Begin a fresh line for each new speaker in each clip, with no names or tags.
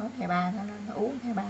nói theo ba nó, nó uống thầy ba.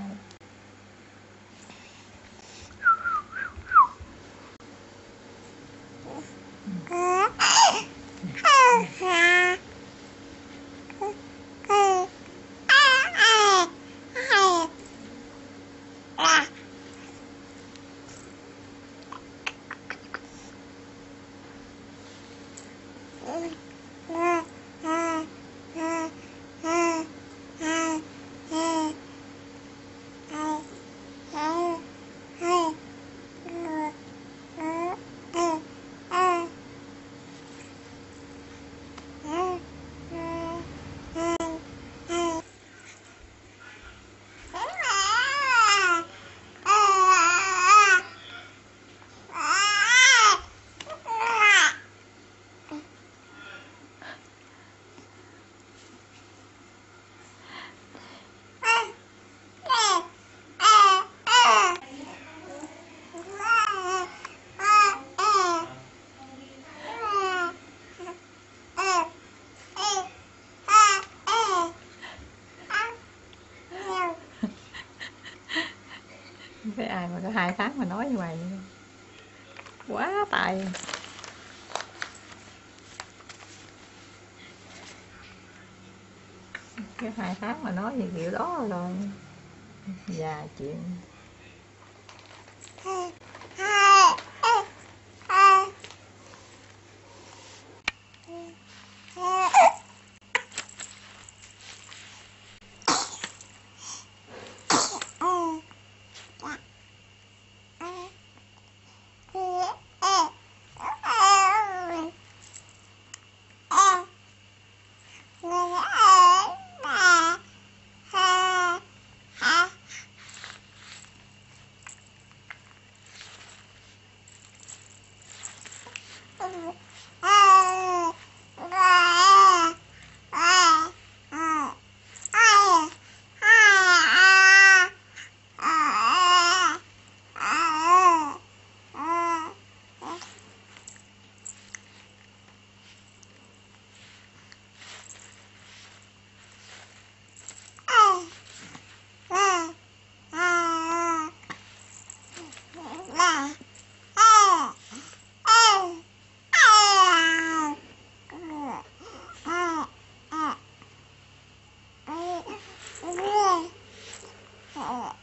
Ai mà có hai tháng mà nói như mày. Quá tài. Cái hai tháng mà nói gì kiểu đó rồi. Già chuyện.
哎呀哎哎